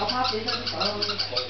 我怕别人搞。